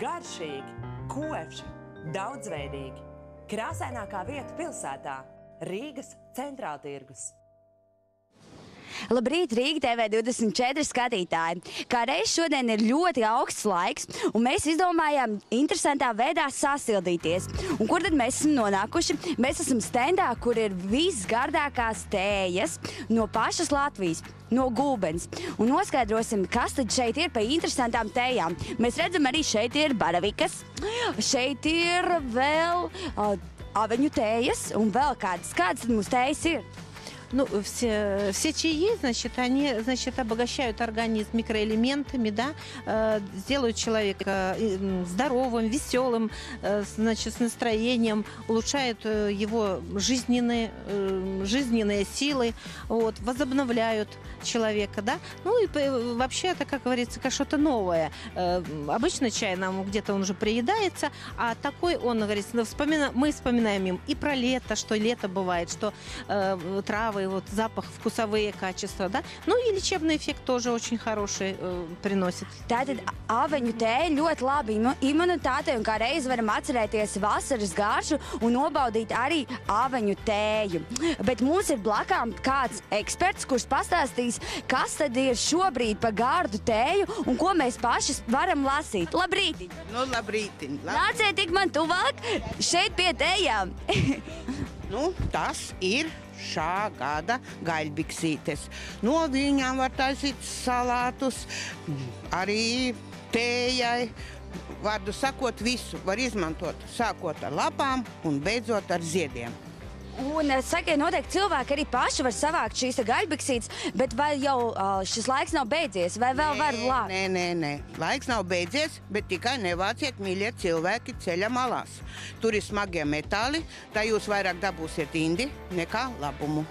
Garšīgi, koši, daudzveidīgi. Krāsainākā vieta pilsētā - Rīgas centrāltirgus. Labrīt, Rīga TV 24 skatītāji! Kā reiz šodien ir ļoti augsts laiks, un mēs izdomājām interesantā veidā sasildīties. Un kur tad mēs esam nonākuši? Mēs esam stendā, kur ir visgardākās tējas no pašas Latvijas. No gulbens. Un noskaidrosim, kas tad šeit ir pa interesantām tējām. Mēs redzam, arī šeit ir baravikas, šeit ir vēl uh, aveņu tējas un vēl kādas. Kādas tad mums tējas ir? Ну, все, все чаи, значит, они, значит, обогащают организм микроэлементами, да, э, делают человека э, здоровым, веселым, э, значит, с настроением, улучшают э, его жизненные, э, жизненные силы, вот, возобновляют человека, да. Ну и вообще это, как говорится, как что-то новое. Э, обычно чай нам где-то он уже приедается, а такой он, говорится, вспомина- мы вспоминаем им и про лето, что лето бывает, что э, травы, вот запах, вкусовые качества, да. Ну и лечебный эффект тоже очень хороший э, приносит. Tātad aveņu tēja ļoti labi imu- imunitātei, un kā reiz varam atcerēties vasaras garšu un nobaudīt arī aveņu tēju. Bet mums ir blakām kāds eksperts, kurš pastāstīs, kas tad ir šobrīd pa gārdu tēju un ko mēs paši varam lasīt. Labrīt! Nu, labrīt! Lab... Nāciet tik man tuvāk šeit pie tējām! Nu, tas ir šā gada gaļbiksītes. No viņām var taisīt salātus, arī tējai. Vārdu sakot, visu var izmantot sākot ar lapām un beidzot ar ziediem. Un eh, sakiet, noteikti cilvēki arī paši var savākt šīs te gaļbiksītes, bet vai jau uh, šis laiks nav beidzies, vai vēl var lākt? Nē, nē, nē, laiks nav beidzies, bet tikai nevāciet mīļie cilvēki ceļa malās. Tur ir smagie metāli, tā jūs vairāk dabūsiet indi nekā labumu.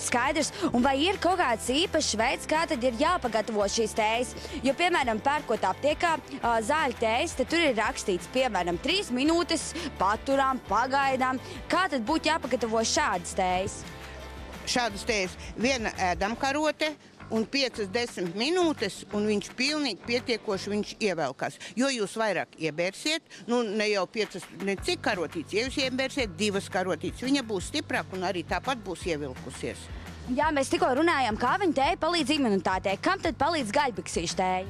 Skaidrs, un vai ir kaut kāds īpašs veids, kā tad ir jāpagatavo šīs tējas? Jo, piemēram, pērkot aptiekā zāļu tējas, tad tur ir rakstīts, piemēram, trīs minūtes paturām, pagaidām. Kā tad būtu jāpagatavo šādas tējas? šādas tējas viena ēdamkarote un 5-10 minūtes, un viņš pilnīgi pietiekoši viņš ievelkas. Jo jūs vairāk iebērsiet, nu ne jau 5, ne cik karotītes, ja jūs iebērsiet divas karotītes, viņa būs stiprāka un arī tāpat būs ievilkusies. Jā, mēs tikko runājām, kā viņa tēja palīdz imunitātei. Kam tad palīdz gaļbiksīšu tēja?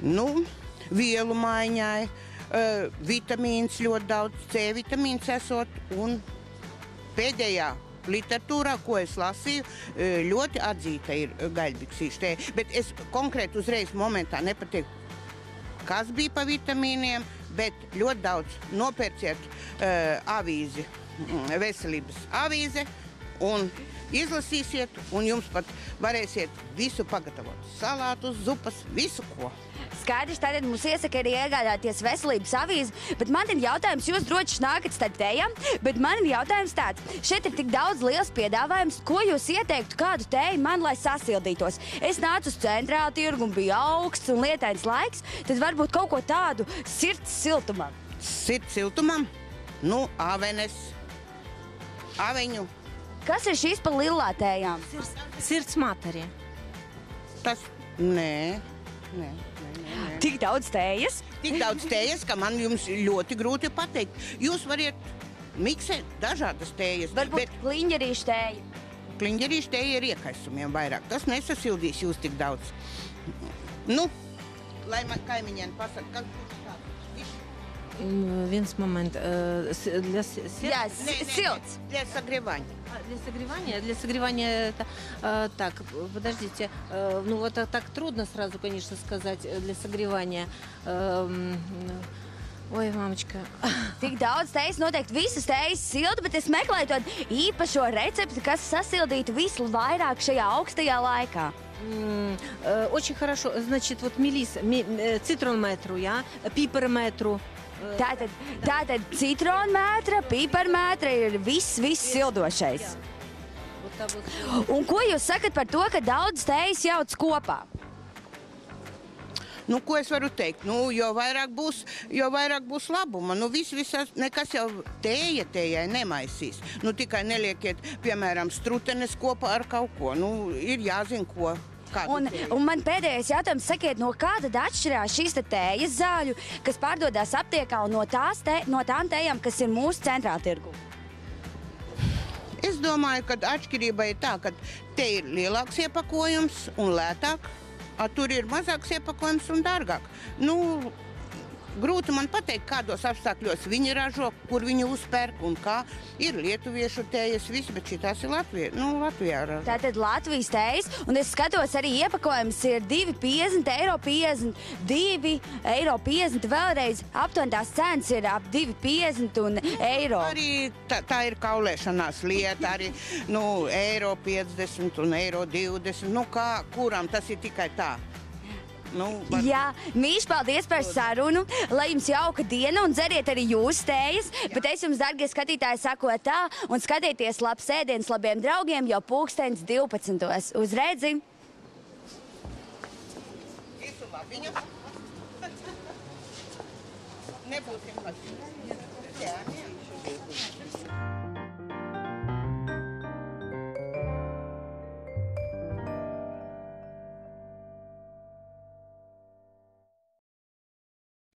Nu, vielu maiņai, uh, vitamīns ļoti daudz, C vitamīns esot un pēdējā. Literatūrā, ko es lasīju, eh, ļoti atzīta ir gaļbiksīša tēja. Bet es konkrēti uzreiz momentā nepateiktu, kas bija pa vitamīniem, bet ļoti daudz nopērciet uh, avīzi, veselības avīze un izlasīsiet, un jums pat varēsiet visu pagatavot. Salātus, zupas, visu ko. Skaidrs, tad mums iesaka arī iegādāties veselības avīzi, bet man ir jautājums, jūs droši nākat starp tējām, bet man ir jautājums tāds, šeit ir tik daudz liels piedāvājums, ko jūs ieteiktu kādu tēju man, lai sasildītos. Es nācu uz centrālu tirgu un bija augsts un lietains laiks, tad varbūt kaut ko tādu sirds siltumam. Sirds siltumam, nu, avenes, aveņu. Kas ir šīs pa lillātējām? Sirds, sirds materi. Tas, nē, nē. Tik daudz tējas? Tik daudz tējas, ka man jums ļoti grūti pateikt. Jūs variet miksēt dažādas tējas. Varbūt bet... kliņģerīšu tēju. Kliņģerīšu tēja ir iekaisumiem vairāk. Tas nesasildīs jūs tik daudz. Nu, lai man kaimiņiem pasaka, kas būs М, Винс момент. э, с- Для с- сердца- Jā, Nē, nē, silts. nē, Для согревания. А, Для согревания? Для согревания это... э, так, подождите. э, ну, вот это так трудно сразу, конечно, сказать э, для согревания. Эм, ой, мамочка. Tik daudz tējas, noteikti visas tējas silda, bet es meklēju tādu īpašo recepti, kas sasildītu visvairāk šajā augstajā laikā. М, э, Очень хорошо. Значит, вот мелис, ми- э, цитронметру, я, пиперметру. э, Tātad, tātad citronmētra, piparmētra ir viss, viss sildošais. Un ko jūs sakat par to, ka daudz tējas jauc kopā? Nu, ko es varu teikt? Nu, jo vairāk būs, jo vairāk būs labuma. Nu, viss, visas, nekas jau tēja tējai nemaisīs. Nu, tikai nelieciet, piemēram, strutenes kopā ar kaut ko. Nu, ir jāzina, ko. Un, un man pēdējais jautājums, sakiet, no kāda atšķirās šīs te tējas zāļu, kas pārdodas aptiekā, un no, tās te, no tām tējām, kas ir mūsu centrā tirgu? Es domāju, ka atšķirība ir tā, ka te ir lielāks iepakojums un lētāk, a tur ir mazāks iepakojums un dārgāk. Nu, grūti man pateikt, kādos apstākļos viņi ražo, kur viņi uzpērk un kā. Ir lietuviešu tējas, viss, bet šīs ir Latvijā. Nu, Latvijā ražo. Tātad Latvijas tējas, un es skatos, arī iepakojums ir 2,50 eiro, 52 eiro, 50 vēlreiz. Aptuveni tās cenas ir ap 2,50 un eiro. Arī tā, tā ir kaulēšanās lieta, arī nu, eiro 50 un eiro 20. Nu, kā, kuram tas ir tikai tā? Nu, var- Jā, mīļš, paldies par sarunu. Lai jums jauka diena un dzeriet arī jūs tējas. Bet es jums, darbie skatītāji, saku tā un skatieties labs ēdiens labiem draugiem jau pulkstenis 12. Uz redzi! Visu labiņu. Nebūsim pasīvi. Jā.